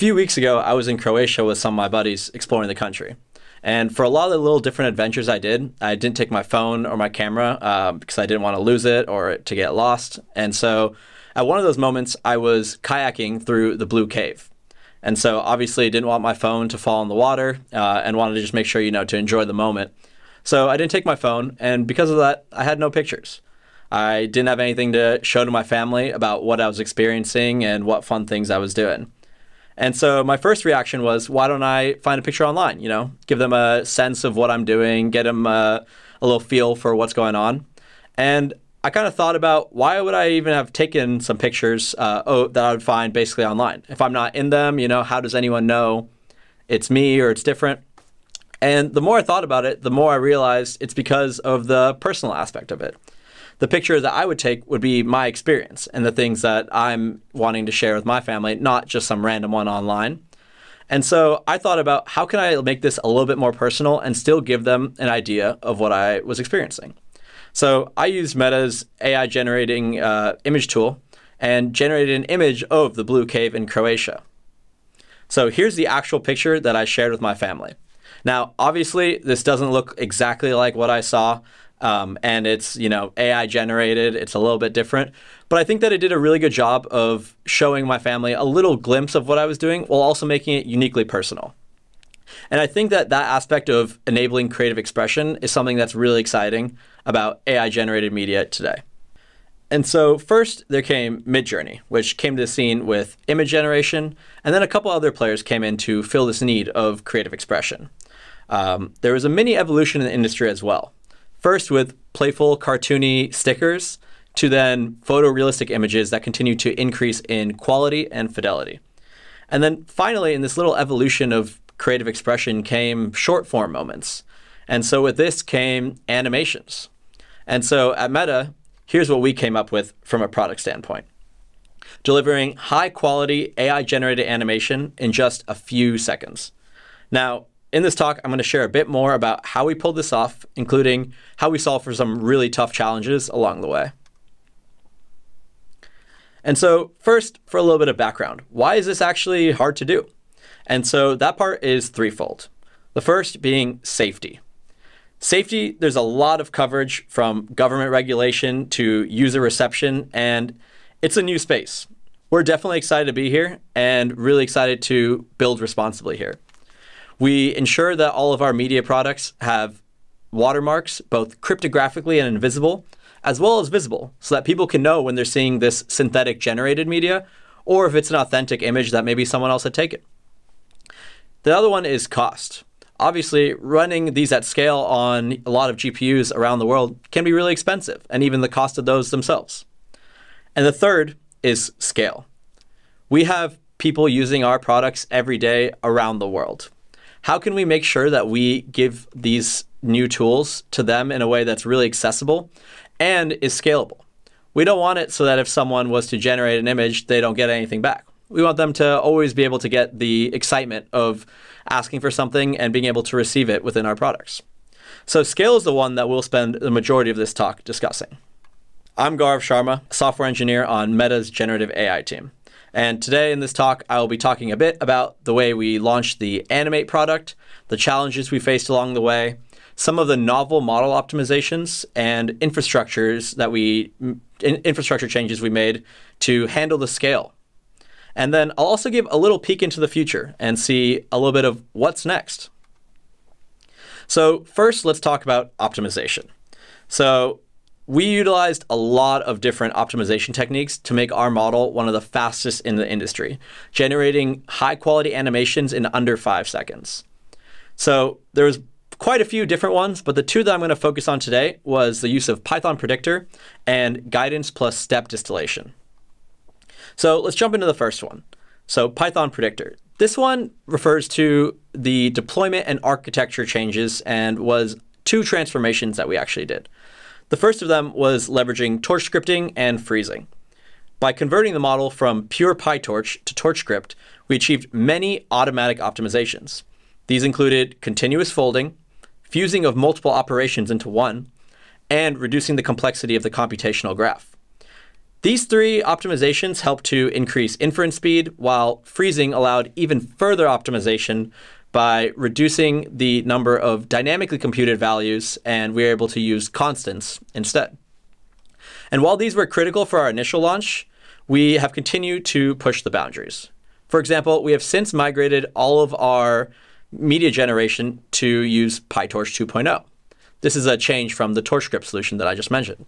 few weeks ago, I was in Croatia with some of my buddies exploring the country. And for a lot of the little different adventures I did, I didn't take my phone or my camera uh, because I didn't want to lose it or to get lost. And so at one of those moments, I was kayaking through the Blue Cave. And so obviously I didn't want my phone to fall in the water uh, and wanted to just make sure, you know, to enjoy the moment. So I didn't take my phone. And because of that, I had no pictures. I didn't have anything to show to my family about what I was experiencing and what fun things I was doing. And so my first reaction was, why don't I find a picture online? You know, give them a sense of what I'm doing, get them a, a little feel for what's going on. And I kind of thought about why would I even have taken some pictures uh, oh, that I would find basically online? If I'm not in them, you know, how does anyone know it's me or it's different? And the more I thought about it, the more I realized it's because of the personal aspect of it the picture that I would take would be my experience and the things that I'm wanting to share with my family, not just some random one online. And so I thought about how can I make this a little bit more personal and still give them an idea of what I was experiencing. So I used Meta's AI generating uh, image tool and generated an image of the blue cave in Croatia. So here's the actual picture that I shared with my family. Now, obviously, this doesn't look exactly like what I saw, um, and it's you know AI generated. It's a little bit different, but I think that it did a really good job of showing my family a little glimpse of what I was doing while also making it uniquely personal. And I think that that aspect of enabling creative expression is something that's really exciting about AI generated media today. And so first there came Midjourney, which came to the scene with image generation, and then a couple other players came in to fill this need of creative expression. Um, there was a mini evolution in the industry as well. First with playful, cartoony stickers, to then photorealistic images that continue to increase in quality and fidelity. And then finally, in this little evolution of creative expression came short form moments. And so with this came animations. And so at Meta, here's what we came up with from a product standpoint. Delivering high quality AI generated animation in just a few seconds. Now, in this talk, I'm going to share a bit more about how we pulled this off, including how we solved for some really tough challenges along the way. And so first, for a little bit of background, why is this actually hard to do? And so that part is threefold. The first being safety. Safety, there's a lot of coverage from government regulation to user reception, and it's a new space. We're definitely excited to be here and really excited to build responsibly here. We ensure that all of our media products have watermarks, both cryptographically and invisible, as well as visible, so that people can know when they're seeing this synthetic generated media, or if it's an authentic image that maybe someone else had taken. The other one is cost. Obviously, running these at scale on a lot of GPUs around the world can be really expensive, and even the cost of those themselves. And the third is scale. We have people using our products every day around the world how can we make sure that we give these new tools to them in a way that's really accessible and is scalable? We don't want it so that if someone was to generate an image, they don't get anything back. We want them to always be able to get the excitement of asking for something and being able to receive it within our products. So scale is the one that we'll spend the majority of this talk discussing. I'm Gaurav Sharma, software engineer on Meta's generative AI team. And today in this talk, I will be talking a bit about the way we launched the Animate product, the challenges we faced along the way, some of the novel model optimizations and infrastructures that we infrastructure changes we made to handle the scale. And then I'll also give a little peek into the future and see a little bit of what's next. So first, let's talk about optimization. So we utilized a lot of different optimization techniques to make our model one of the fastest in the industry, generating high quality animations in under five seconds. So there was quite a few different ones, but the two that I'm going to focus on today was the use of Python predictor and guidance plus step distillation. So let's jump into the first one. So Python predictor. This one refers to the deployment and architecture changes and was two transformations that we actually did. The first of them was leveraging torch scripting and freezing. By converting the model from pure PyTorch to TorchScript, we achieved many automatic optimizations. These included constant folding, fusing of multiple operations into one, and reducing the complexity of the computational graph. These three optimizations helped to increase inference speed, while freezing allowed even further optimization by reducing the number of dynamically computed values, and we were able to use constants instead. And while these were critical for our initial launch, we have continued to push the boundaries. For example, we have since migrated all of our media generation to use PyTorch 2.0. This is a change from the TorchScript solution that I just mentioned.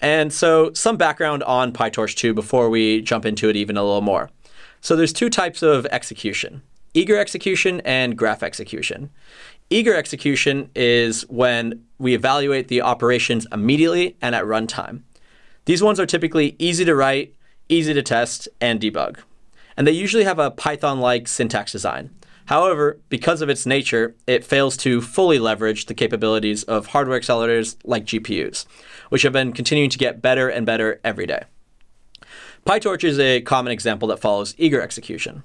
And so some background on PyTorch 2 before we jump into it even a little more. So there's two types of execution, eager execution and graph execution. Eager execution is when we evaluate the operations immediately and at runtime. These ones are typically easy to write, easy to test, and debug. And they usually have a Python-like syntax design. However, because of its nature, it fails to fully leverage the capabilities of hardware accelerators like GPUs, which have been continuing to get better and better every day. PyTorch is a common example that follows eager execution.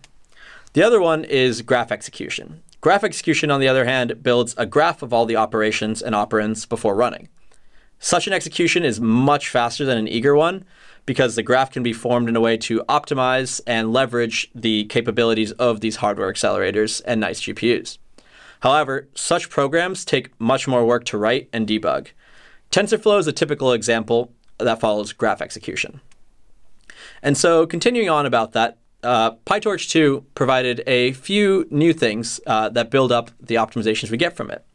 The other one is graph execution. Graph execution, on the other hand, builds a graph of all the operations and operands before running. Such an execution is much faster than an eager one because the graph can be formed in a way to optimize and leverage the capabilities of these hardware accelerators and nice GPUs. However, such programs take much more work to write and debug. TensorFlow is a typical example that follows graph execution. And so continuing on about that, uh, PyTorch 2 provided a few new things uh, that build up the optimizations we get from it.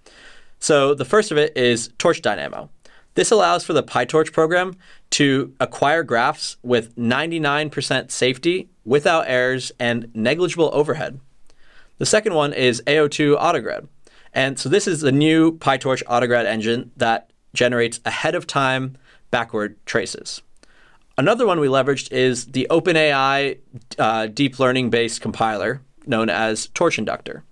So the first of it is Torch Dynamo. This allows for the PyTorch program to acquire graphs with 99% safety, without errors, and negligible overhead. The second one is AOT Autograd. And so this is the new PyTorch Autograd engine that generates ahead of time backward traces. Another one we leveraged is the OpenAI uh, deep learning based compiler known as Torch Inductor.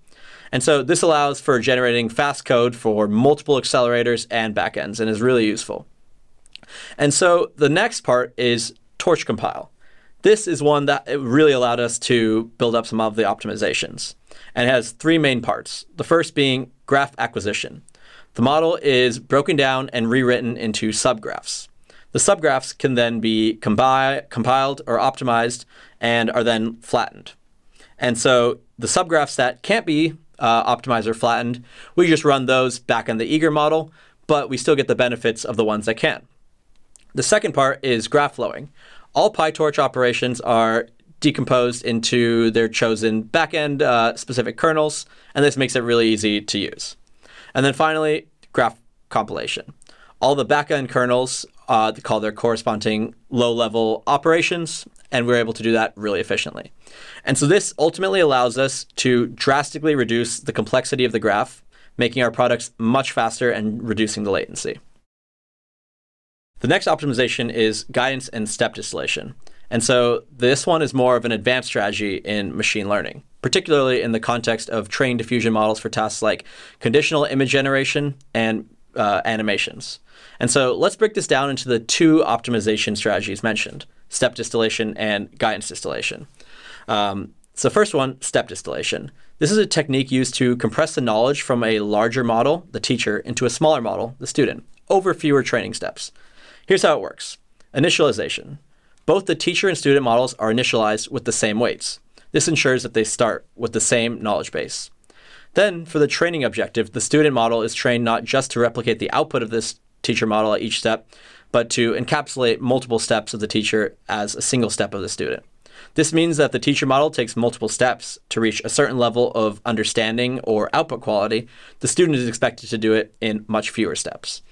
And so this allows for generating fast code for multiple accelerators and backends and is really useful. And so the next part is Torch Compile. This is one that really allowed us to build up some of the optimizations and has three main parts. The first being graph acquisition. The model is broken down and rewritten into subgraphs. The subgraphs can then be compi compiled or optimized and are then flattened. And so the subgraphs that can't be uh, optimized or flattened, we just run those back in the eager model, but we still get the benefits of the ones that can. The second part is graph lowering. All PyTorch operations are decomposed into their chosen backend uh, specific kernels, and this makes it really easy to use. And then finally, graph compilation. All the backend kernels uh, call their corresponding low-level operations, and we're able to do that really efficiently. And so this ultimately allows us to drastically reduce the complexity of the graph, making our products much faster and reducing the latency. The next optimization is guidance and step distillation. And so this one is more of an advanced strategy in machine learning, particularly in the context of trained diffusion models for tasks like conditional image generation and uh, animations. And so let's break this down into the two optimization strategies mentioned, step distillation and guidance distillation. Um, so first one, step distillation. This is a technique used to compress the knowledge from a larger model, the teacher, into a smaller model, the student, over fewer training steps. Here's how it works. Initialization. Both the teacher and student models are initialized with the same weights. This ensures that they start with the same knowledge base. Then, for the training objective, the student model is trained not just to replicate the output of this teacher model at each step, but to encapsulate multiple steps of the teacher as a single step of the student. This means that the teacher model takes multiple steps to reach a certain level of understanding or output quality. The student is expected to do it in much fewer steps.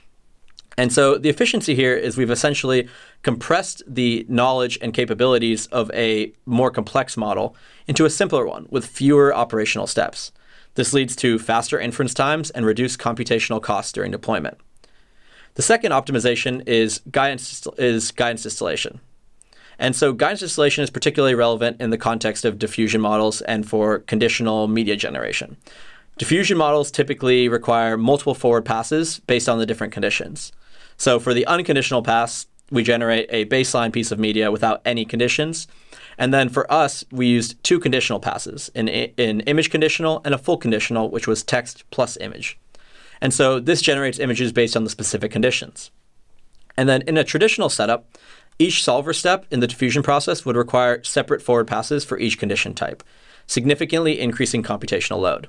And so the efficiency here is we've essentially compressed the knowledge and capabilities of a more complex model into a simpler one with fewer operational steps. This leads to faster inference times and reduced computational costs during deployment. The second optimization is guidance, is guidance distillation. And so guidance distillation is particularly relevant in the context of diffusion models and for conditional media generation. Diffusion models typically require multiple forward passes based on the different conditions. So for the unconditional pass, we generate a baseline piece of media without any conditions. And then for us, we used two conditional passes, an, an image conditional and a full conditional, which was text plus image. And so this generates images based on the specific conditions. And then in a traditional setup, Each solver step in the diffusion process would require separate forward passes for each condition type, significantly increasing computational load.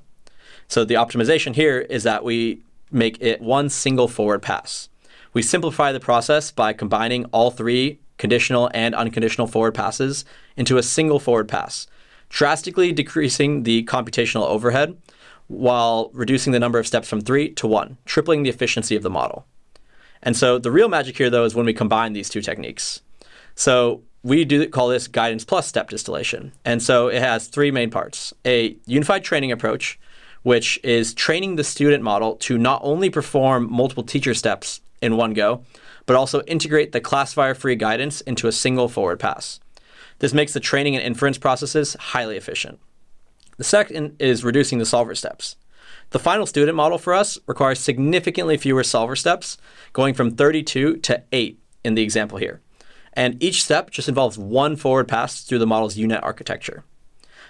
So the optimization here is that we make it one single forward pass. We simplify the process by combining all three conditional and unconditional forward passes into a single forward pass, drastically decreasing the computational overhead while reducing the number of steps from three to one, tripling the efficiency of the model. And so the real magic here, though, is when we combine these two techniques. So we do call this guidance plus step distillation. And so it has three main parts a unified training approach, which is training the student model to not only perform multiple teacher steps in one go, but also integrate the classifier free guidance into a single forward pass. This makes the training and inference processes highly efficient. The second is reducing the solver steps. The final student model for us requires significantly fewer solver steps, going from 32 to 8 in the example here. And each step just involves one forward pass through the model's UNet architecture.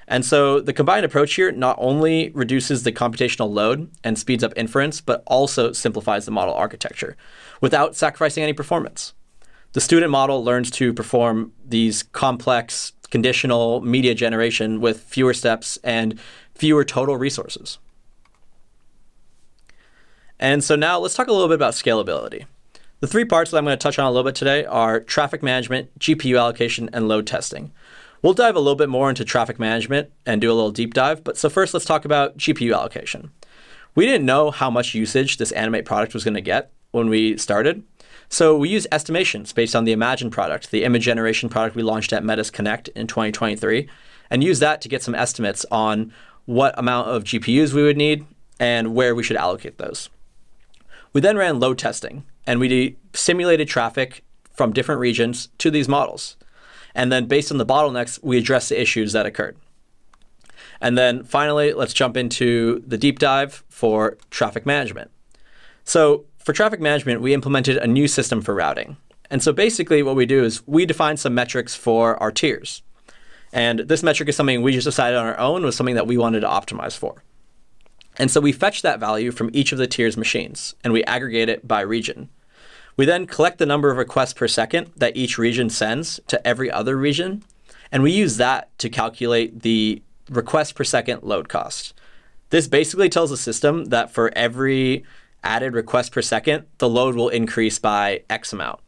And so the combined approach here not only reduces the computational load and speeds up inference, but also simplifies the model architecture without sacrificing any performance. The student model learns to perform these complex conditional media generation with fewer steps and fewer total resources. And so now let's talk a little bit about scalability. The three parts that I'm going to touch on a little bit today are traffic management, GPU allocation, and load testing. We'll dive a little bit more into traffic management and do a little deep dive, but so first let's talk about GPU allocation. We didn't know how much usage this Animate product was going to get when we started, so we use estimations based on the Imagine product, the image generation product we launched at Metas Connect in 2023, and use that to get some estimates on what amount of GPUs we would need and where we should allocate those. We then ran load testing, and we simulated traffic from different regions to these models. And then based on the bottlenecks, we addressed the issues that occurred. And then finally, let's jump into the deep dive for traffic management. So for traffic management, we implemented a new system for routing. And so basically what we do is we define some metrics for our tiers. And this metric is something we just decided on our own was something that we wanted to optimize for. And so we fetch that value from each of the tiers machines and we aggregate it by region. We then collect the number of requests per second that each region sends to every other region, and we use that to calculate the request per second load cost. This basically tells the system that for every added requests per second, the load will increase by X amount.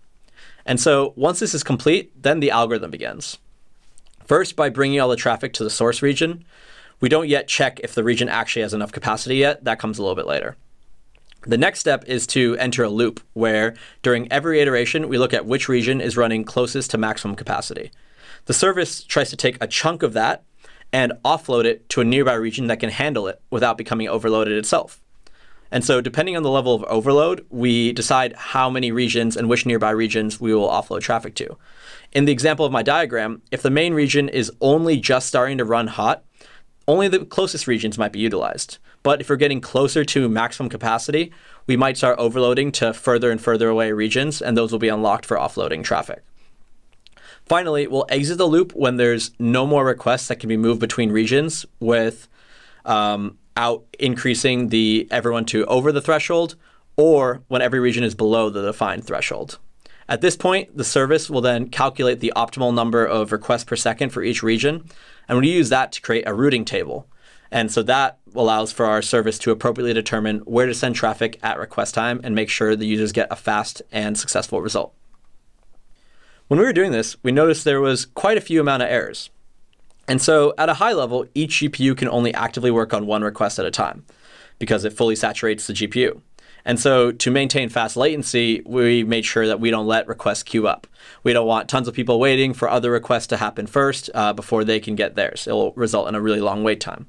And so once this is complete, then the algorithm begins. First, by bringing all the traffic to the source region, we don't yet check if the region actually has enough capacity yet. That comes a little bit later. The next step is to enter a loop where during every iteration, we look at which region is running closest to maximum capacity. The service tries to take a chunk of that and offload it to a nearby region that can handle it without becoming overloaded itself. And so depending on the level of overload, we decide how many regions and which nearby regions we will offload traffic to. In the example of my diagram, if the main region is only just starting to run hot, only the closest regions might be utilized. But if we're getting closer to maximum capacity, we might start overloading to further and further away regions, and those will be unlocked for offloading traffic. Finally, we'll exit the loop when there's no more requests that can be moved between regions with um, out increasing the everyone to over the threshold or when every region is below the defined threshold. At this point, the service will then calculate the optimal number of requests per second for each region, and we use that to create a routing table. And so that allows for our service to appropriately determine where to send traffic at request time and make sure the users get a fast and successful result. When we were doing this, we noticed there was quite a few amount of errors. And so at a high level, each GPU can only actively work on one request at a time because it fully saturates the GPU. And so to maintain fast latency, we made sure that we don't let requests queue up. We don't want tons of people waiting for other requests to happen first uh, before they can get theirs. It will result in a really long wait time.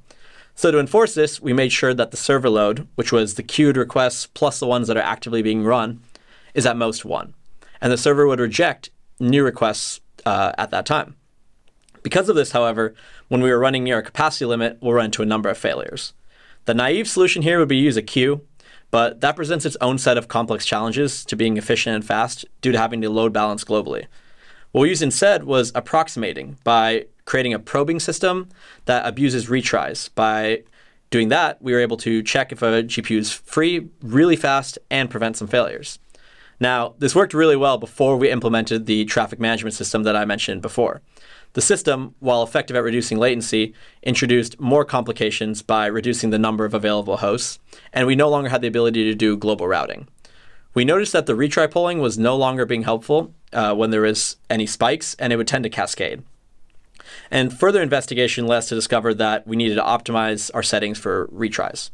So to enforce this, we made sure that the server load, which was the queued requests plus the ones that are actively being run, is at most one. And the server would reject new requests uh, at that time. Because of this, however, when we were running near our capacity limit, we'll run into a number of failures. The naive solution here would be use a queue, but that presents its own set of complex challenges to being efficient and fast due to having to load balance globally. What we used instead was approximating by creating a probing system that abuses retries. By doing that, we were able to check if a GPU is free really fast and prevent some failures. Now, this worked really well before we implemented the traffic management system that I mentioned before. The system, while effective at reducing latency, introduced more complications by reducing the number of available hosts, and we no longer had the ability to do global routing. We noticed that the retry polling was no longer being helpful uh, when there was any spikes, and it would tend to cascade. And further investigation led us to discover that we needed to optimize our settings for retries.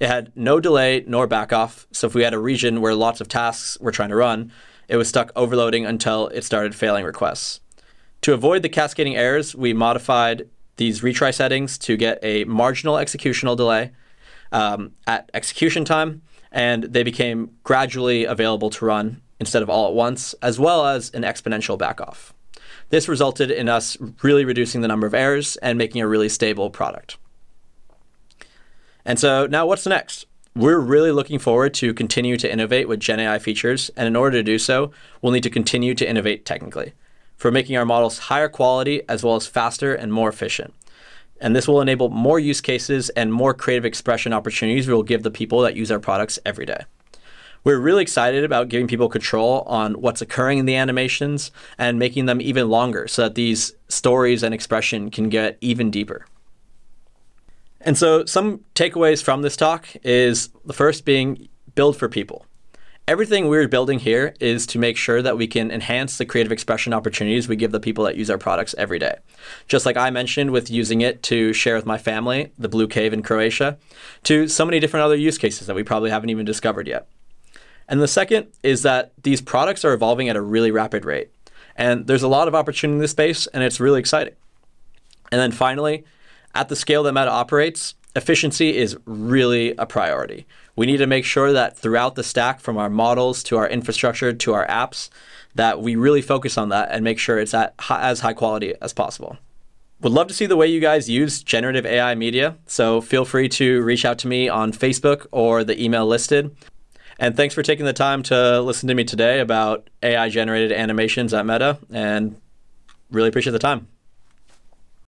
It had no delay nor backoff, so if we had a region where lots of tasks were trying to run, it was stuck overloading until it started failing requests. To avoid the cascading errors, we modified these retry settings to get a marginal executional delay um, at execution time, and they became gradually available to run instead of all at once, as well as an exponential backoff. This resulted in us really reducing the number of errors and making a really stable product. And so now what's next? We're really looking forward to continue to innovate with Gen AI features, and in order to do so, we'll need to continue to innovate technically for making our models higher quality as well as faster and more efficient. And this will enable more use cases and more creative expression opportunities we will give the people that use our products every day. We're really excited about giving people control on what's occurring in the animations and making them even longer so that these stories and expression can get even deeper. And so some takeaways from this talk is the first being build for people. Everything we're building here is to make sure that we can enhance the creative expression opportunities we give the people that use our products every day. Just like I mentioned with using it to share with my family, the Blue Cave in Croatia, to so many different other use cases that we probably haven't even discovered yet. And the second is that these products are evolving at a really rapid rate. And there's a lot of opportunity in this space, and it's really exciting. And then finally, at the scale that Meta operates, efficiency is really a priority. We need to make sure that throughout the stack, from our models to our infrastructure to our apps, that we really focus on that and make sure it's at as high quality as possible. Would love to see the way you guys use generative AI media, so feel free to reach out to me on Facebook or the email listed. And thanks for taking the time to listen to me today about AI generated animations at Meta, and really appreciate the time.